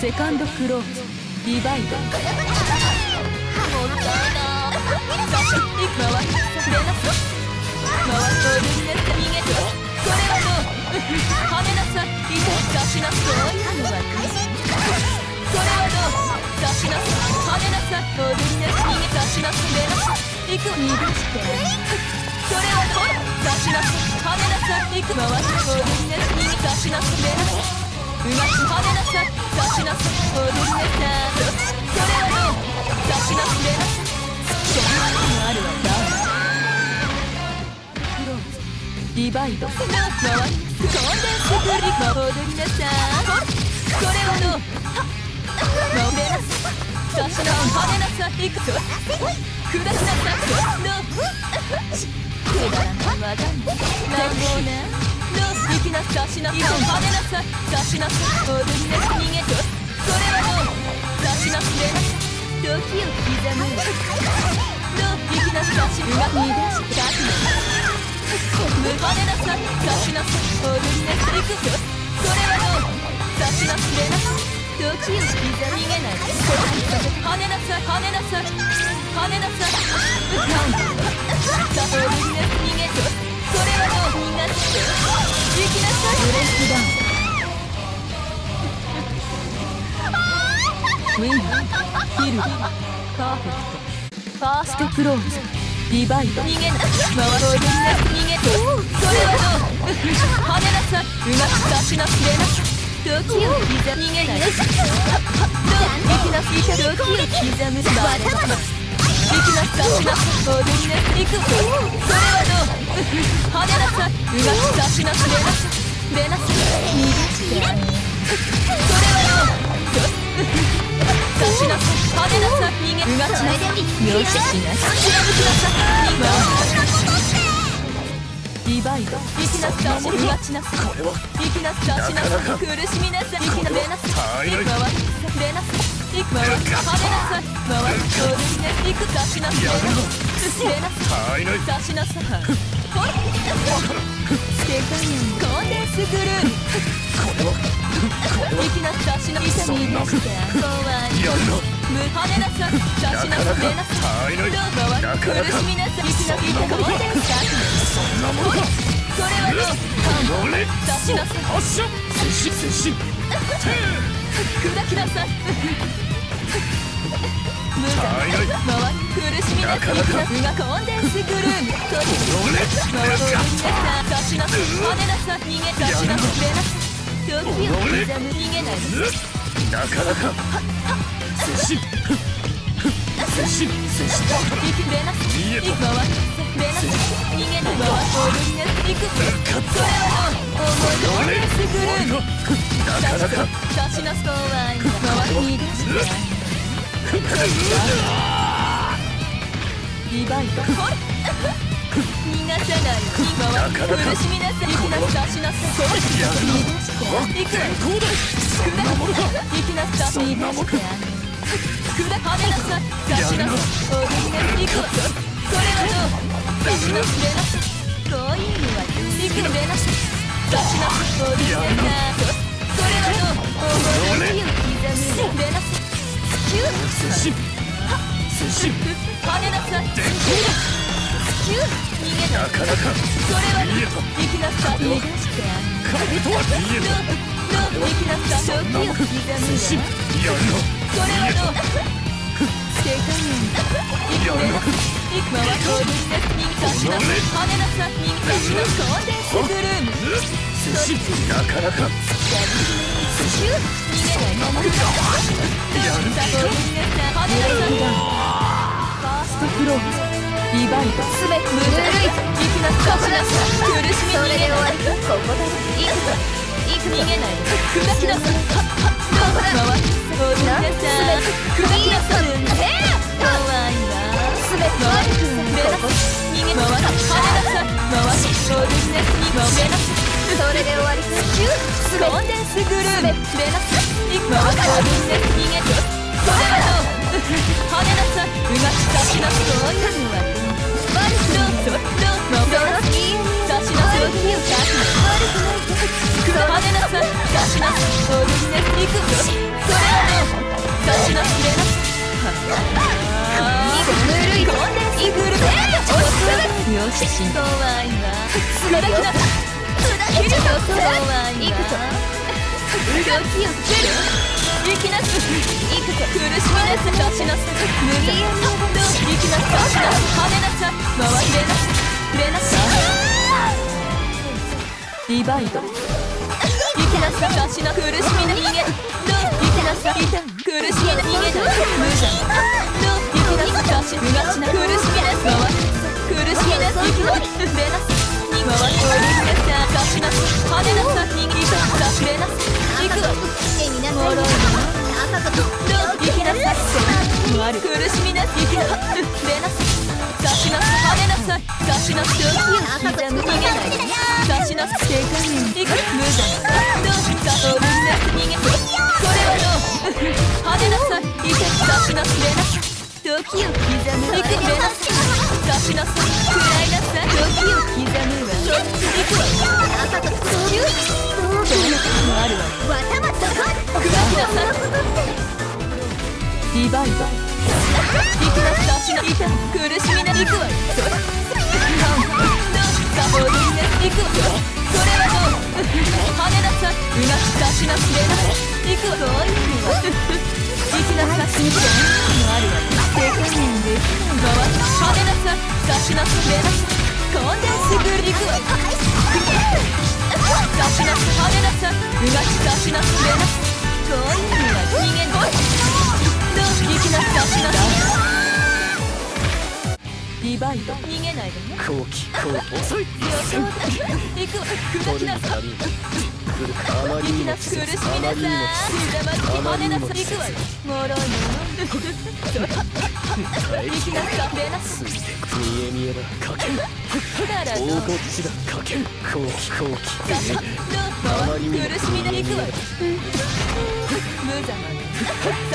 セカンドクローズリバイドもったいなさしいく回り出なさ回って踊りなさ逃げてそれはどう跳ねなさいてさしなそういうのはそれはどうさしなさい跳ねなさい踊りなさ逃げさしなさい出なさい行く逃がしてそれはどうさしなさい跳ねなさい行く回って踊りなさ逃げさしなさ出なさうまく跳ねなさい差しなさい踊りなさいそれはどう差しなされなさいそんなのあるわダウンクローズディバイド回りコンデンスクリップ踊りなさいそれはどうは乗れなさい差しな跳ねなさいいくと下しなさいどう。くだらない技に乱暴な行きなさしなさい跳ねなさい差しなさい踊りなさ逃げとそれはどう差しなさい。時を刻むどう行きなさしうまく逃がし出すの跳ねなさい差しなさい踊りなさ行くよそれはどう差しなさいな時を刻む逃げない跳ねなさい跳ねなさい跳ねなさい歌うウンウィンヒルパーフェクトファーストクローズディバイド逃げな回って逃げてそれはどう跳ねなさいうまく出しなすれな時を刻む逃げないどう行きなす時を刻むバレな行きなさしな踊りな行くそれはどう跳ねなさいうまく出しなすれな出なさ逃がしてそれはどう出しなさ跳ねなさ逃げうがちなよししなさきなさ今ディバイド生きなさし。うがちなさ生きなさしなさ苦しみなさ生きなれなさ回れなさ行く回れ跳ねなさ回る踊りね行く出しなされなさ出しなさほらスケターコンデンスグルーこれはこれはな差しの痛み出して怖いやるの？無跳ねなさ差しなさ出なさどうぞは苦しみなさいきなりコンデンスそんなものかそれはどう俺差しなさ発射接近接近砕きなさい無駄周り苦しみなす。ぎながコンデンスグルームとり回ろうなさ差しなさい跳ねなさい逃げ差しなさいれなさい時を刻む逃げないなかなか接近接近接近行くれな逃げ回れな逃げない回踊りな行くそれは思いコンデンスグルームなかなか。差しなすとは回りに出してリバイト逃がさない逃が苦しみなさいきなさしなさい逃がして行く行きなさ逃がしてくだはめなさい出しなさい踊りな行くそれはどう出しなすれなそういうのは行くれな出しなさ踊りなそれはどう思いを刻むれなさ急接近接近跳ねなさい急逃げななかなかそれは行きなさい逃がしてあげるとは逃げた行きなさい時を刻む接近やるの。それはどう手加減やるの行くまは当分で逃げさしな跳ねなさい逃げさしなコンデンスグルーム接近なかなか逃げないなやるファーストフローリバイトすべて無理息なくしなさ苦しみ逃げないここだ行く行く逃げない砕きなさはっはっどう回って踊りなさ砕きなさかわいいわすべて回それで終わりかコンデンスグルーメレナス行く回よし怖いわ砕きだ。砕きだ。怖いわ動きをつける行きなす苦しみなす出しなす無理やり行きなす出しなす跳ねなさい回れなすれなさディバイド行きなさい出しな苦しみな逃げ行きなさい苦しみな逃げだ。無邪行きなさ出しうがちな苦しみな回り苦しみなす行きなすれなす回りおりなさ出しなす跳ねなさ逃げ出しれなす行くわもろいな行きなさいそうる苦しみなす行きなれなす出しなす跳ねなさい出しなす時を刻む逃げない出しなす正解に行く無邪どう出しなす逃げこれはどう跳ねなさいいて出しなすれなす時を刻む行くれなす出しなさい食らいなさ時を刻むわ行くわ朝とそういうどうもあるわわたまったか砕きなさいディバイド。行くな出しな痛苦しみな行くわそれどうさ踊りな行くわそれはどう跳ねなさいうなし出しなすれな行くわそういうのは行きなさい真剣もあるわ逃げなさい。出しなすディバイド逃げないでね後期後遅い予想だ行くわ砕きなさい来るかあまりにも苦しみなさい膝まき跳ねなさい行くわよもろいもの行きなさいれなすつい見え見えだかけんだらと大こっちだかけん後期後期ささどう苦しみな行くわよ無様な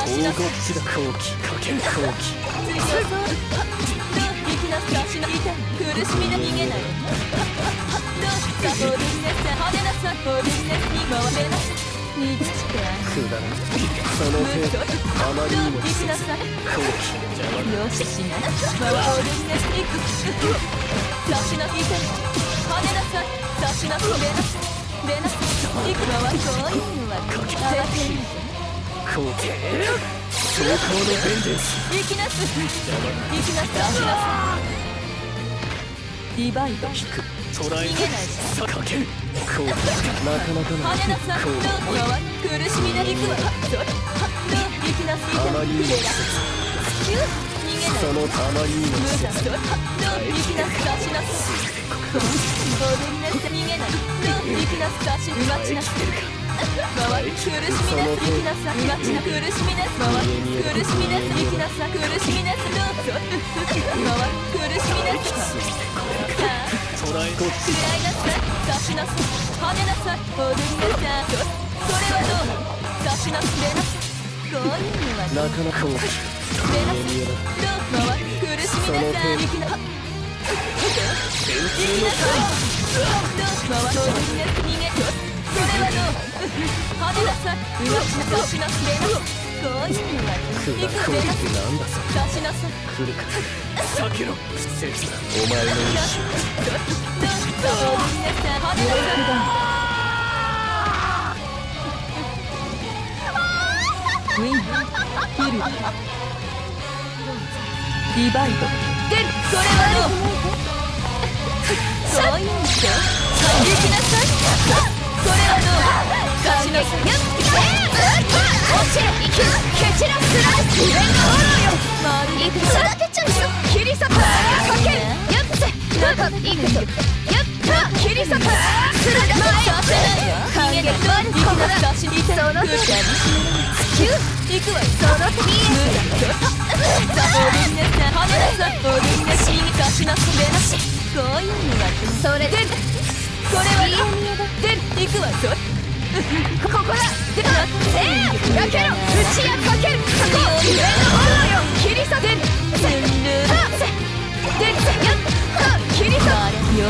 出しなさい大こっちだ後期かけん後期次予想どう行きなさい出しな痛い苦しみな逃げないでねどりなさい。跳ねなさい踊りなさに回れなさにちくだらんその程度あまりにもきなさい後期邪魔よししな回踊りなさいく出しな痛い跳ねなさい出しなそれなされな行くのはこういうのは合わせる後期走行のベンデンス行きなす行きなさしなさディバイド引く捉えないさかけん後期なかなか跳ねなさいどう回苦しみな行くわそれどう行きなすあまりにもれなキュー逃げないそのたまりにも無駄それどう行きなす出しなさい踊りなさい逃げないどう行きなす出しうまちなさい回り苦しみなす行きなさいうまちな苦しみなす回り苦しみなす行きなさ苦しみなすどうぞ回り苦しみなすさあ捉えこっちらいなさい出しなさい跳ねなさい踊りなさいそれはどう出しなすれなこういうのはなかなか大きいれな見え見えだどう回り苦しみなさい行きなさい行きなさいどう回り踊りなさい逃げそれはどう跳ねなさいうわしな出しなすれなこういうのはく行くれなだこうってなんだそれ出しなさい来るか避けろ不正お前の意志どうどうなさい跳ねなさいウィンヒルディバイド出るそれはどうそういうんでしょ行きなさい行くわよその次へ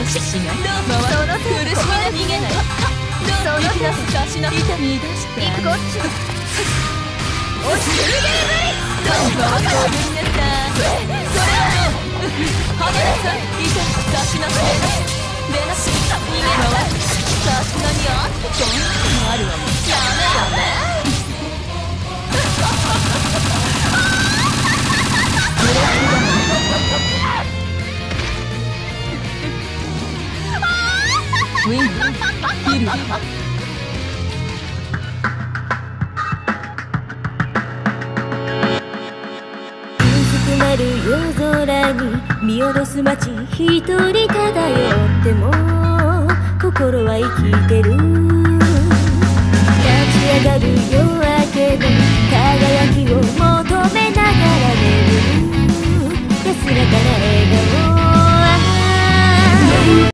よししないどうその苦しみな逃げないどう行きなす出しな痛み出して行くこっち落ちるげぶりどうなさいそれは離れさいいけ出しなさい出なし逃げろさすが。にあっとそんなのもあるわねやめよなる夜空に見下ろす街一人漂っても心は生きてる。立ち上がる夜明けの輝きを求めながら眠る。安らかな笑顔